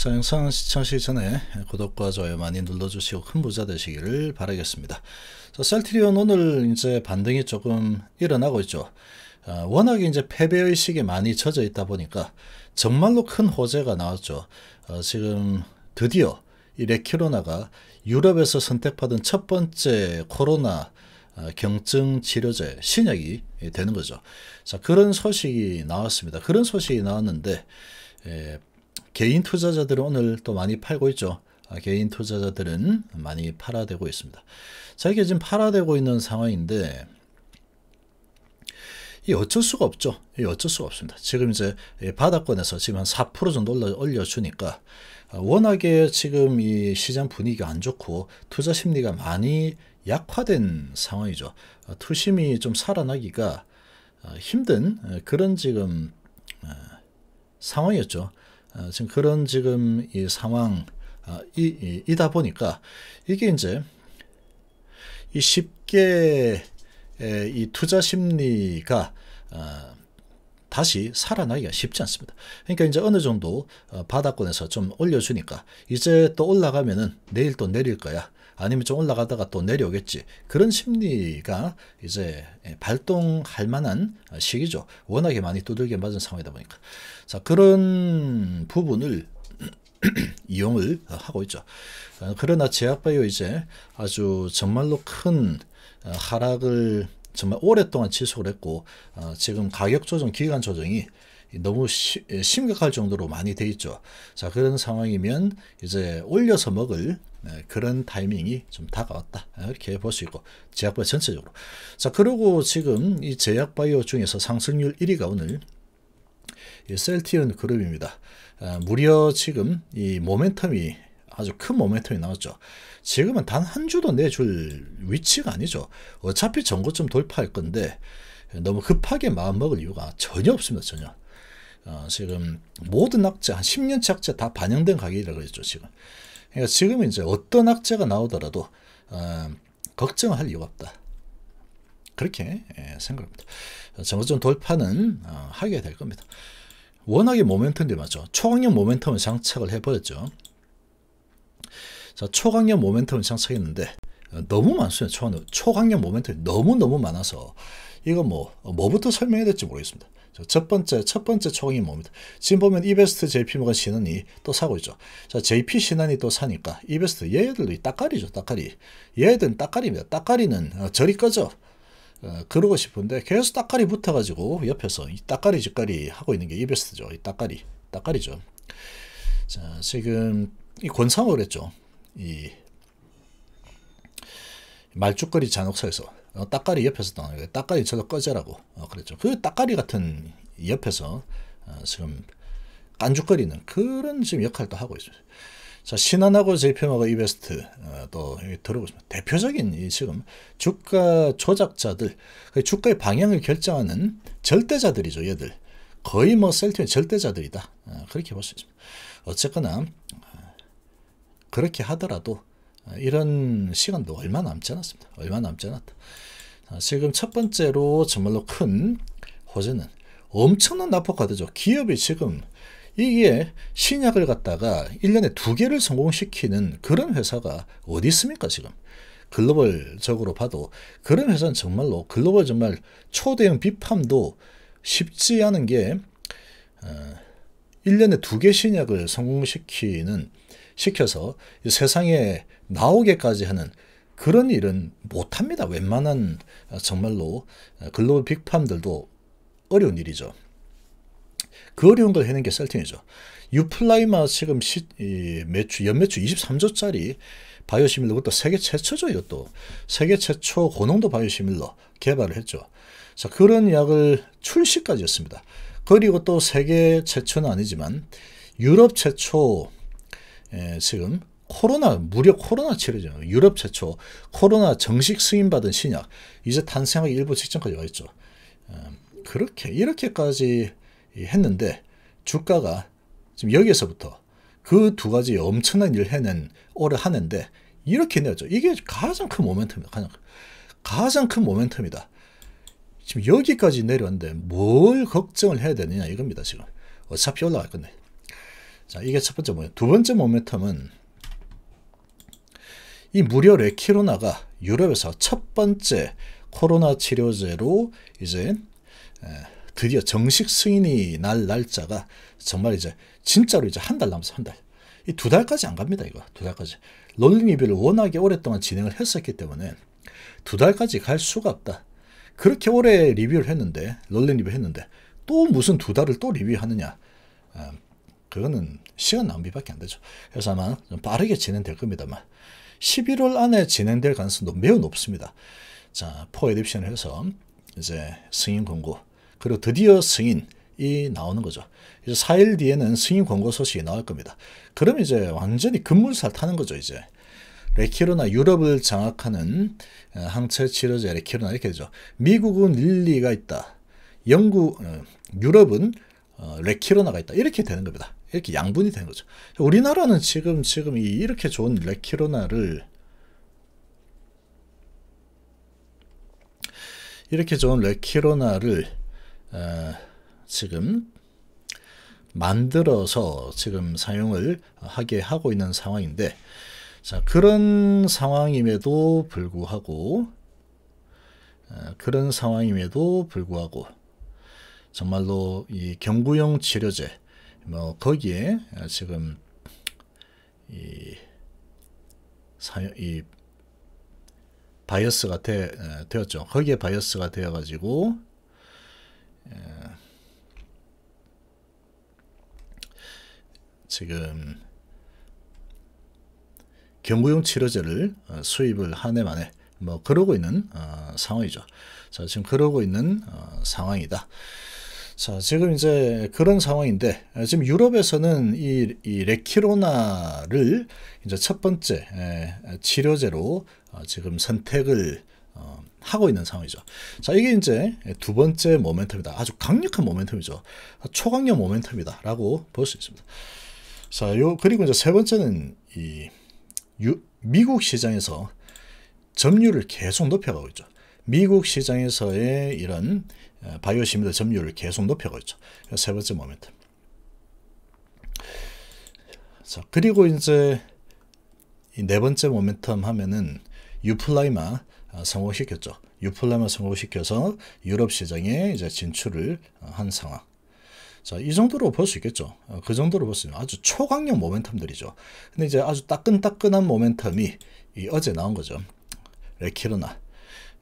자, 영상 시청하시기 전에 구독과 좋아요 많이 눌러주시고 큰 부자 되시기를 바라겠습니다. 자, 셀트리온 오늘 이제 반등이 조금 일어나고 있죠. 어, 워낙에 이제 패배의식에 많이 젖어 있다 보니까 정말로 큰 호재가 나왔죠. 어, 지금 드디어 이 레키로나가 유럽에서 선택받은 첫 번째 코로나 어, 경증 치료제 신약이 되는 거죠. 자 그런 소식이 나왔습니다. 그런 소식이 나왔는데 에, 개인 투자자들은 오늘 또 많이 팔고 있죠. 아, 개인 투자자들은 많이 팔아대고 있습니다. 자 이게 지금 팔아대고 있는 상황인데 이 어쩔 수가 없죠. 이 어쩔 수가 없습니다. 지금 이제 바닥권에서 지금 한 4% 정도 올려, 올려주니까 아, 워낙에 지금 이 시장 분위기가 안 좋고 투자 심리가 많이 약화된 상황이죠. 아, 투심이 좀 살아나기가 아, 힘든 그런 지금 상황이었죠. 지금 그런 지금 이 상황 이, 이 다 보니까 이게 이제 이 쉽게 이 투자 심리가 어, 다시 살아나기가 쉽지 않습니다. 그러니까 이제 어느 정도 어, 바닥권에서 좀 올려주니까 이제 또 올라가면은 내일 또 내릴 거야. 아니면 좀 올라가다가 또 내려오겠지. 그런 심리가 이제 발동할 만한 시기죠. 워낙에 많이 두들겨 맞은 상황이다 보니까. 자, 그런 부분을 이용을 하고 있죠. 어, 그러나 제약바이오 이제 아주 정말로 큰 어, 하락을 정말 오랫동안 지속을 했고 어, 지금 가격 조정 기간 조정이 너무 시, 심각할 정도로 많이 돼 있죠. 자 그런 상황이면 이제 올려서 먹을 네, 그런 타이밍이 좀 다가왔다 이렇게 볼 수 있고 제약바이오 전체적으로 자 그리고 지금 이 제약바이오 중에서 상승률 1위가 오늘 셀티온 그룹입니다. 아, 무려 지금 이 모멘텀이 아주 큰 모멘텀이 나왔죠. 지금은 단 한 주도 내줄 위치가 아니죠. 어차피 전고점 돌파할 건데 너무 급하게 마음먹을 이유가 전혀 없습니다. 전혀. 어, 지금 모든 악재 한 10년치 악재 다 반영된 가격이라고 그랬죠. 지금. 그러니까 지금 이제 어떤 악재가 나오더라도 어, 걱정할 이유가 없다. 그렇게 예, 생각합니다. 전고점 돌파는 어, 하게 될 겁니다. 워낙에 모멘텀이 맞죠. 초강력 모멘텀을 장착을 해버렸죠. 자, 초강력 모멘텀을 장착했는데 어, 너무 많습니다. 초, 초강력 모멘텀이 너무너무 많아서 이거 뭐 뭐부터 설명해야 될지 모르겠습니다. 첫 번째 첫 번째 초강력 모멘텀. 지금 보면 이베스트 JP 모건 신한이 또 사고 있죠. 자, JP 신한이 또 사니까 이베스트 얘들도 따까리죠. 따까리. 얘들은 따까리입니다. 따까리는 어, 저리 꺼져. 어, 그러고 싶은데 계속 따까리 붙어가지고 옆에서 이 따까리 짓까리 하고 있는 게 이베스트죠. 이 따까리, 따까리죠. 자, 지금 이 권상을 했죠. 이 말죽거리 잔혹사에서 어, 따까리 옆에서 나오는 따까리 저도 꺼져라고 어, 그랬죠. 그 따까리 같은 옆에서 어, 지금 깐죽거리는 그런 지금 역할도 하고 있어요. 자, 신한하고 JPM하고 이베스트 어, 또 들어보시면 대표적인 이 지금 주가 조작자들, 그 주가의 방향을 결정하는 절대자들이죠, 얘들. 거의 뭐 셀트의 절대자들이다. 어, 그렇게 볼 수 있습니다. 어쨌거나 어, 그렇게 하더라도 이런 시간도 얼마 남지 않았습니다. 얼마 남지 않았다. 지금 첫 번째로 정말로 큰 호재는 엄청난 납폭카드죠. 기업이 지금 이게 신약을 갖다가 1년에 두 개를 성공시키는 그런 회사가 어디 있습니까, 지금? 글로벌적으로 봐도 그런 회사는 정말로 글로벌 정말 초대형 비팜도 쉽지 않은 게 어, 1년에 두 개 신약을 성공시키는 시켜서 세상에 나오게까지 하는 그런 일은 못합니다. 웬만한 어, 정말로 글로벌 빅팜들도 어려운 일이죠. 그 어려운 걸 해낸 게 셀팅이죠. 유플라이마 지금 시, 이 매출, 연매출 23조짜리 바이오시밀러, 그것도 세계 최초죠, 이것도. 세계 최초 고농도 바이오시밀러 개발을 했죠. 자, 그런 약을 출시까지 했습니다. 그리고 또 세계 최초는 아니지만 유럽 최초, 에, 지금 코로나, 무려 코로나 치료죠. 유럽 최초 코로나 정식 승인받은 신약, 이제 탄생하기 일부 직전까지 와 있죠. 어, 그렇게, 이렇게까지 했는데 주가가 지금 여기에서부터 그 두 가지 엄청난 일을 해낸 오래 하는데 이렇게 내죠. 이게 가장 큰 모멘텀이다. 가장, 가장 큰 모멘텀이다. 지금 여기까지 내려왔는데 뭘 걱정을 해야 되느냐 이겁니다. 지금 어차피 올라갈 건데. 자, 이게 첫 번째 모멘텀. 두 번째 모멘텀은 이 무려 레키로나가 유럽에서 첫 번째 코로나 치료제로 이제 드디어 정식 승인이 날 날짜가 정말 이제 진짜로 이제 한 달 남았어 한 달. 이 두 달까지 안 갑니다 이거 두 달까지. 롤링 리뷰를 워낙에 오랫동안 진행을 했었기 때문에 두 달까지 갈 수가 없다. 그렇게 오래 리뷰를 했는데 rolling review 했는데 또 무슨 두 달을 또 리뷰하느냐. 아, 그거는 시간 낭비밖에 안 되죠. 그래서 아마 좀 빠르게 진행될 겁니다만 11월 안에 진행될 가능성도 매우 높습니다. 자, for adoption을 해서 이제 승인 권고 그리고 드디어 승인이 나오는 거죠. 이제 4일 뒤에는 승인 권고 소식이 나올 겁니다. 그럼 이제 완전히 급물살 타는 거죠, 이제. 레키로나 유럽을 장악하는 어, 항체 치료제 레키로나 이렇게 되죠. 미국은 릴리가 있다. 영국, 어, 유럽은 어, 레키로나가 있다. 이렇게 되는 겁니다. 이렇게 양분이 되는 거죠. 우리나라는 지금 지금 이렇게 좋은 레키로나를 이렇게 좋은 레키로나를 어, 지금 만들어서 지금 사용을 하게 하고 있는 상황인데 자 그런 상황임에도 불구하고 어, 그런 상황임에도 불구하고 정말로 이 경구용 치료제 뭐 거기에 지금 이 사용 이 bias가 되, 되었죠. 거기에 bias가 되어 가지고 지금 경구용 치료제를 어, 수입을 한 해 만에 뭐 그러고 있는 어, 상황이죠. 자 지금 그러고 있는 어, 상황이다. 자, 지금 이제 그런 상황인데, 지금 유럽에서는 이, 이 레키로나를 이제 첫 번째 치료제로 어, 지금 선택을 어, 하고 있는 상황이죠. 자, 이게 이제 두 번째 모멘텀이다. 아주 강력한 모멘텀이죠. 초강력 모멘텀이다. 라고 볼 수 있습니다. 자, 요, 그리고 이제 세 번째는 이 유, 미국 시장에서 점유율을 계속 높여가고 있죠. 미국 시장에서의 이런 바이오 시민들 점유율을 계속 높여가고 있죠. 세 번째 모멘텀. 자, 그리고 이제 네 번째 모멘텀 하면은 유플라이마 아, 성공시켰죠. 유플라이마 성공시켜서 유럽 시장에 이제 진출을 한 상황. 자, 이 정도로 볼 수 있겠죠. 어, 그 정도로 볼 수 있는 아주 초강력 모멘텀들이죠. 근데 이제 아주 따끈따끈한 모멘텀이 어제 나온 거죠. 레키로나.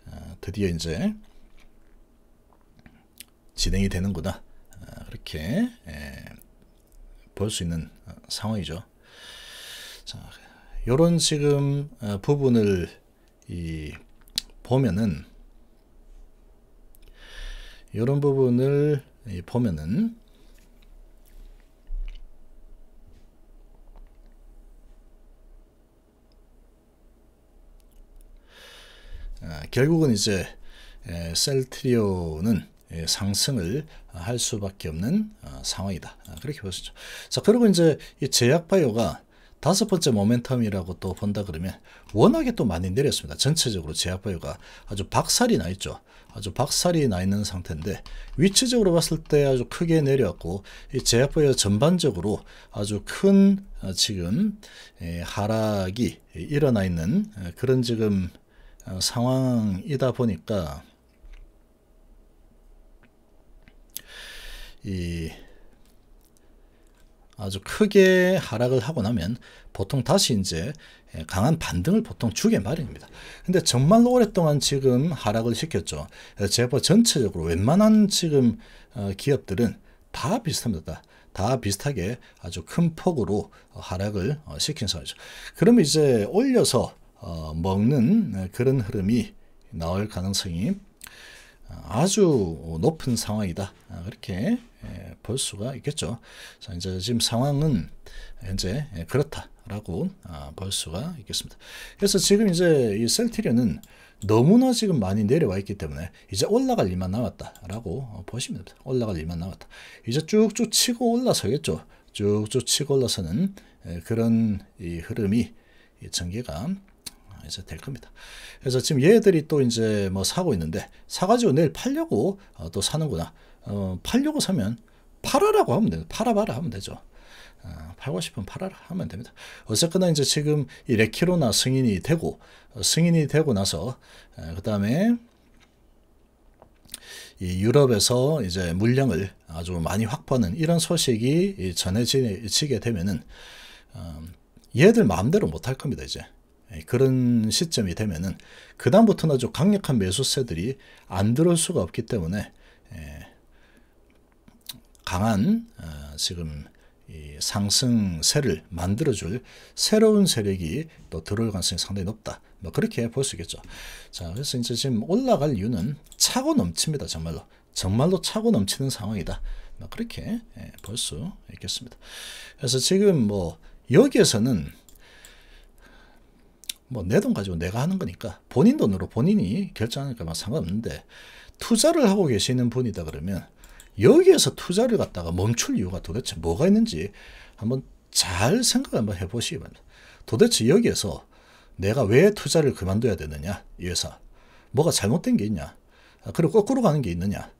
어, 드디어 이제 진행이 되는구나. 어, 그렇게 볼 수 있는 상황이죠. 자, 요런 지금 부분을 이 보면은 이런 부분을 보면은 아, 결국은 이제 셀트리오는 상승을 할 수밖에 없는 어, 상황이다. 아, 그렇게 보시죠. 자, 그리고 이제 이 제약바이오가 다섯 번째 모멘텀이라고 또 본다 그러면 워낙에 또 많이 내렸습니다. 전체적으로 제약바이오가 아주 박살이 나 있죠. 아주 박살이 나 있는 상태인데 위치적으로 봤을 때 아주 크게 내려왔고 이 제약바이오 전반적으로 아주 큰 어, 지금 하락이 일어나 있는 그런 지금 어, 상황이다 보니까 이 아주 크게 하락을 하고 나면 보통 다시 이제 강한 반등을 보통 주게 마련입니다. 근데 정말로 오랫동안 지금 하락을 시켰죠. 제가 전체적으로 웬만한 지금 어, 기업들은 다 비슷합니다. 다 비슷하게 아주 큰 폭으로 하락을 어, 시킨 상황이죠. 그러면 이제 올려서 어, 먹는 그런 흐름이 나올 가능성이 아주 높은 상황이다. 그렇게 볼 수가 있겠죠. 자, 이제 지금 상황은 현재 그렇다라고 아, 볼 수가 있겠습니다. 그래서 지금 이제 이 셀티리온은 너무나 지금 많이 내려와 있기 때문에 이제 올라갈 일만 남았다라고 보시면 됩니다. 올라갈 일만 남았다. 이제 쭉쭉 치고 올라서겠죠. 쭉쭉 치고 올라서는 그런 이 흐름이 전개가 이제 될 겁니다. 그래서 지금 얘들이 또 이제 뭐 사고 있는데 사가지고 내일 팔려고 어, 또 사는구나. 어, 팔려고 사면 팔아라고 하면 돼요. 팔아봐라 하면 되죠. 어, 팔고 싶으면 팔아라 하면 됩니다. 어쨌거나 이제 지금 이 레키로나 승인이 되고 어, 승인이 되고 나서 그 다음에 이 유럽에서 이제 물량을 아주 많이 확보하는 이런 소식이 전해지게 되면은 어, 얘들 마음대로 못 할 겁니다 이제 예, 그런 시점이 되면은 그 다음부터는 아주 강력한 매수세들이 안 들어올 수가 없기 때문에 예, 강한 어, 지금 상승세를 만들어줄 새로운 세력이 또 들어올 가능성이 상당히 높다. 뭐 그렇게 볼 수 있겠죠. 자, 그래서 이제 지금 올라갈 이유는 차고 넘칩니다. 정말로. 정말로 차고 넘치는 상황이다. 뭐 그렇게 예, 볼수 있겠습니다. 그래서 지금 뭐 여기에서는 뭐 내 돈 가지고 내가 하는 거니까 본인 돈으로 본인이 결정하니까 뭐 상관없는데 투자를 하고 계시는 분이다 그러면 여기에서 투자를 갖다가 멈출 이유가 도대체 뭐가 있는지 한번 잘 생각 한번 해보시기 바랍니다. 도대체 여기에서 내가 왜 투자를 그만둬야 되느냐 이 회사 뭐가 잘못된 게 있냐 아, 그리고 거꾸로 가는 게 있느냐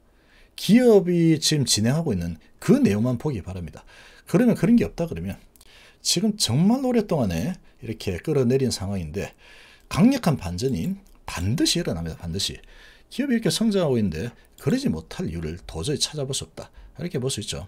기업이 지금 진행하고 있는 그 내용만 보기 바랍니다. 그러면 그런 게 없다 그러면 지금 정말 오랫동안에 이렇게 끌어내린 상황인데 강력한 반전이 반드시 일어납니다. 반드시. 기업이 이렇게 성장하고 있는데 그러지 못할 이유를 도저히 찾아볼 수 없다. 이렇게 볼 수 있죠.